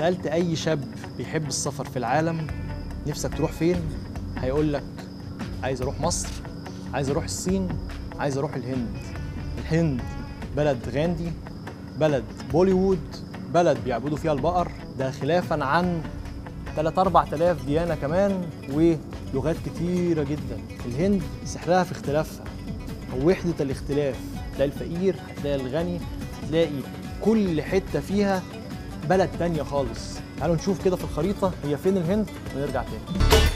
لو سألت أي شاب بيحب السفر في العالم نفسك تروح فين؟ هيقول لك عايز أروح مصر عايز أروح الصين عايز أروح الهند. الهند بلد غاندي بلد بوليوود بلد بيعبدوا فيها البقر. ده خلافا عن 3 4000 ديانة كمان ولغات كتيرة جدا. الهند سحرها في اختلافها. ووحدة الاختلاف. هتلاقي الفقير هتلاقي الغني هتلاقي كل حتة فيها بلد تانية خالص. تعالوا نشوف كده في الخريطة هي فين الهند ونرجع تاني.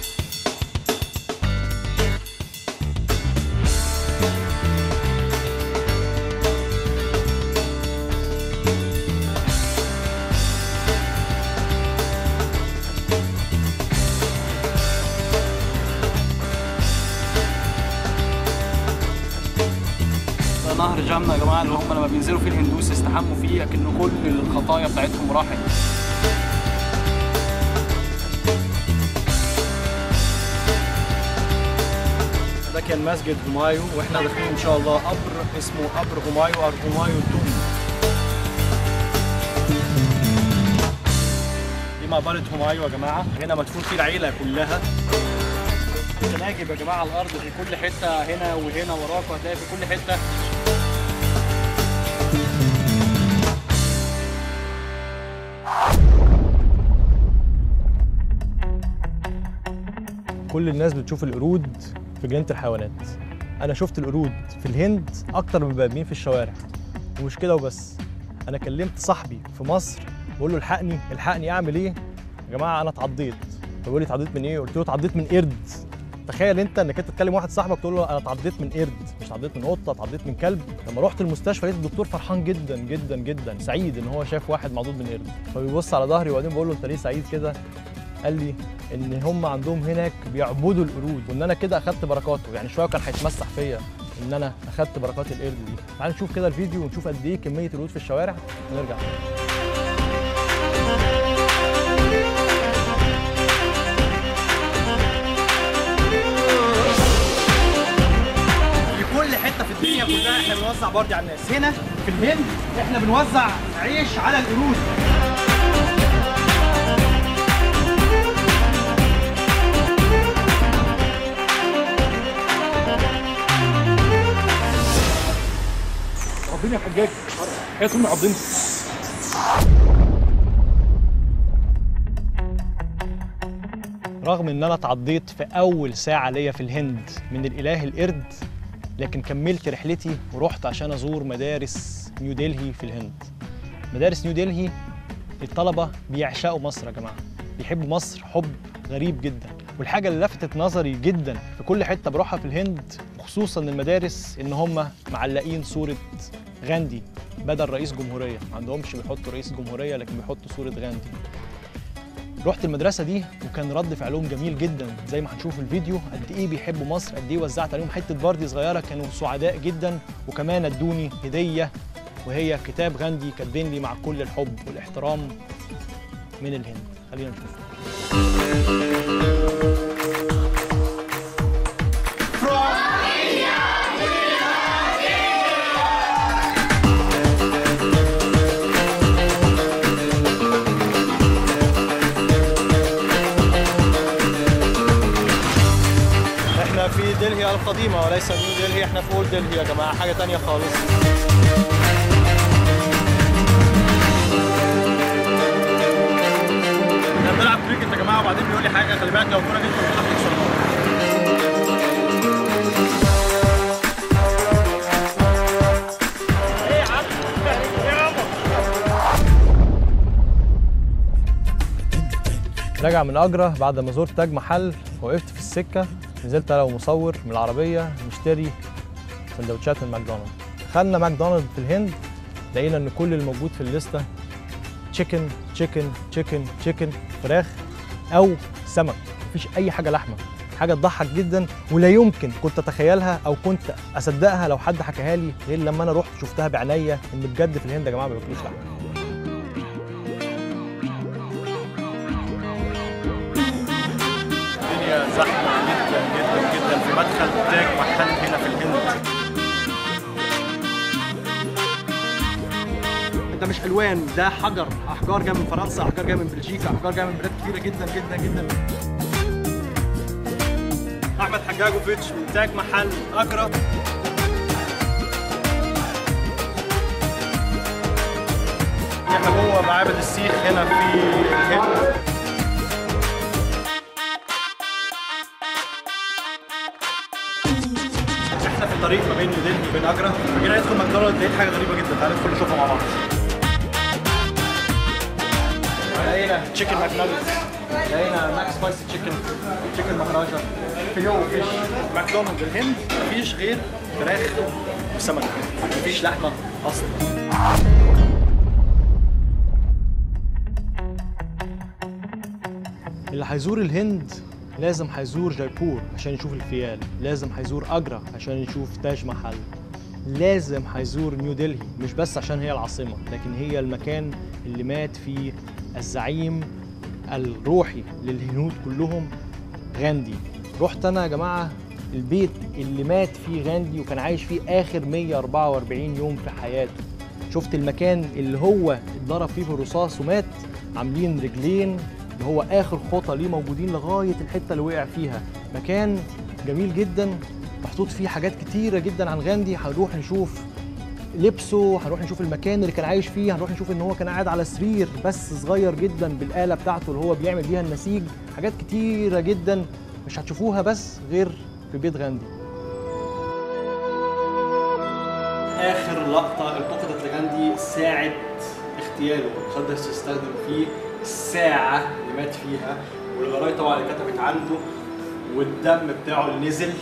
جامنا يا جماعة اللي هم لما بينزلوا فيه الهندوس يستحموا فيه لكن كل الخطايا بتاعتهم راحت. ده كان مسجد همايو وإحنا داخلين إن شاء الله قبر اسمه قبر همايو أو همايو الدومي دي مقبرة همايو يا جماعة هنا مدفون فيه العيلة كلها. تناجب يا جماعة على الأرض في كل حتة هنا وهنا وراك وهتلاقي في كل حتة. كل الناس بتشوف القرود في جنينة الحيوانات. أنا شفت القرود في الهند أكتر من بني في الشوارع. ومش كده وبس. أنا كلمت صاحبي في مصر بقول له الحقني الحقني أعمل إيه؟ يا جماعة أنا اتعضيت. فبيقول لي اتعضيت من إيه؟ قلت له اتعضيت من قرد. تخيل أنت إنك أنت تكلم واحد صاحبك تقول له أنا اتعضيت من قرد. مش اتعضيت من قطة اتعضيت من كلب. لما رحت المستشفى لقيت الدكتور فرحان جدا جدا جدا. سعيد إن هو شاف واحد معضود من قرد. فبيبص على ظهري وبعدين بقول له أنت ليه سعيد كده؟ قال لي إن هم عندهم هناك بيعبدوا القرود وإن أنا كده أخدت بركاته يعني شوية كان هيتمسح فيا إن أنا أخدت بركات القرد دي. تعال نشوف كده الفيديو ونشوف قد إيه كمية القرود في الشوارع ونرجع. حتة في الدنيا كلها إحنا بنوزع بردي على الناس. هنا في الهند إحنا بنوزع عيش على القرود. عضيني يا حجاج. هي تقوم عضيني رغم إن أنا اتعضيت في أول ساعة ليا في الهند من الإله القرد لكن كملت رحلتي ورحت عشان أزور مدارس نيو دلهي في الهند. مدارس نيو دلهي الطلبة بيعشقوا مصر يا جماعة. بيحبوا مصر حب غريب جدا. والحاجة اللي لفتت نظري جدا في كل حتة بروحها في الهند خصوصا المدارس إن هم معلقين صورة غاندي بدل رئيس جمهورية. ما عندهمش بيحطوا رئيس جمهورية لكن بيحطوا صورة غاندي. رحت المدرسة دي وكان رد فعلهم جميل جدا. زي ما هنشوف في الفيديو قد إيه بيحبوا مصر قد إيه وزعت عليهم حتة باردي صغيرة كانوا سعداء جدا. وكمان ادوني هدية وهي كتاب غاندي كاتبين لي مع كل الحب والاحترام من الهند. خلينا نشوف. القديمه وليس نيو دلهي. إحنا في اولد دلهي يا جماعة. حاجة تانية خالص. إحنا بنلعب كريكت يا جماعة وبعدين بيقول لي حاجة. خلي بالك لو جت في الخط هتكسر راجع من أجرا بعد ما زرت تاج محل وقفت في السكة. نزلت أنا ومصور من العربية نشتري سندوتشات من ماكدونالدز دخلنا ماكدونالدز في الهند لقينا إن كل الموجود في الليستة chicken chicken chicken chicken فراخ أو سمك. مفيش أي حاجة لحمة. حاجة تضحك جدا ولا يمكن كنت أتخيلها أو كنت أصدقها لو حد حكاها لي غير لما أنا رحت شفتها بعينيا إن بجد في الهند يا جماعة ما بياكلوش لحمة. زحمة جدا جدا جدا في مدخل تاج محل هنا في الهند. ده مش ألوان ده حجر. أحجار جاية من فرنسا أحجار جاية من بلجيكا أحجار جاية من بلاد كتيرة جدا جدا جدا. أحمد حجاجوفيتش من تاج محل اجرا إحنا جوه معابد السيخ هنا في الهند. الطريق ما بين نيودلهي وبين أجرا. جينا ندخل ماكدونالدز لقيت حاجة غريبة جدا. تعالى ندخل نشوفها مع بعض. لقينا chicken McNuggets لقينا McSpicy chicken chicken Maharaja Filet-O-Fish ماكدونالدز الهند مفيش غير فراخ وسمك. مفيش لحمة أصلا. اللي هيزور الهند لازم هيزور جايبور عشان يشوف الفيال. لازم هيزور أجرا عشان يشوف تاج محل. لازم هيزور نيو دلهي مش بس عشان هي العاصمة لكن هي المكان اللي مات فيه الزعيم الروحي للهنود كلهم غاندي. رحت أنا يا جماعة البيت اللي مات فيه غاندي وكان عايش فيه آخر 144 يوم في حياته. شفت المكان اللي هو اتضرب فيه بالرصاص ومات عاملين رجلين اللي هو آخر خطى ليه موجودين لغاية الحتة اللي وقع فيها. مكان جميل جدا محطوط فيه حاجات كتيرة جدا عن غاندي. هنروح نشوف لبسه هنروح نشوف المكان اللي كان عايش فيه هنروح نشوف إن هو كان قاعد على سرير بس صغير جدا بالآلة بتاعته اللي هو بيعمل بيها النسيج. حاجات كتيرة جدا مش هتشوفوها بس غير في بيت غاندي. آخر لقطة التقطت لغاندي ساعة اغتياله. المسدس استخدم فيه. الساعة اللي مات فيها والغرايه طبعا اللي كتبت عنده والدم بتاعه اللي نزل.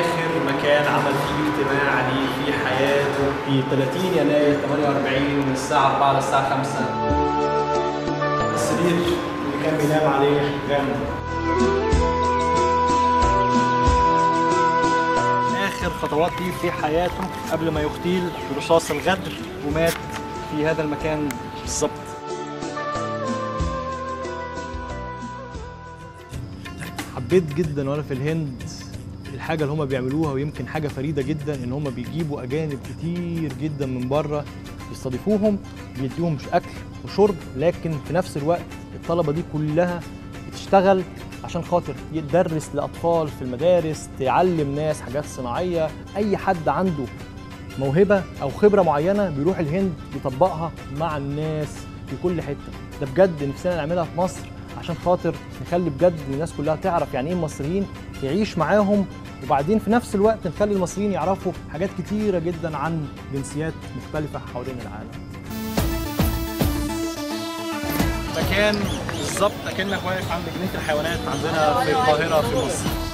آخر مكان عمل فيه اجتماع ليه في حياته في 30 يناير 48 من الساعة 4 للساعة 5 السرير اللي كان بينام عليه غاندي آخر خطوات ليه في حياته قبل ما يغتيل برصاص الغدر ومات. في هذا المكان بالظبط حبيت جدا وأنا في الهند الحاجة اللي هم بيعملوها ويمكن حاجة فريدة جدا إن هم بيجيبوا أجانب كتير جدا من بره يستضيفوهم بيديهم أكل وشرب لكن في نفس الوقت الطلبة دي كلها بتشتغل عشان خاطر يدرس لأطفال في المدارس تعلم ناس حاجات صناعية أي حد عنده موهبة أو خبرة معينة بيروح الهند يطبقها مع الناس في كل حتة. ده بجد نفسنا نعملها في مصر عشان خاطر نخلي بجد الناس كلها تعرف يعني إيه المصريين تعيش معاهم وبعدين في نفس الوقت نخلي المصريين يعرفوا حاجات كتيرة جدا عن جنسيات مختلفة حوالين العالم. مكان بالظبط أكنك واقف عند جنينة الحيوانات عندنا في القاهرة في مصر.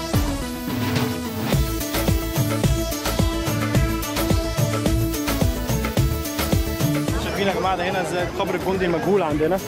يا جماعة ده هنا زي قبر الجندي المجهول عندنا.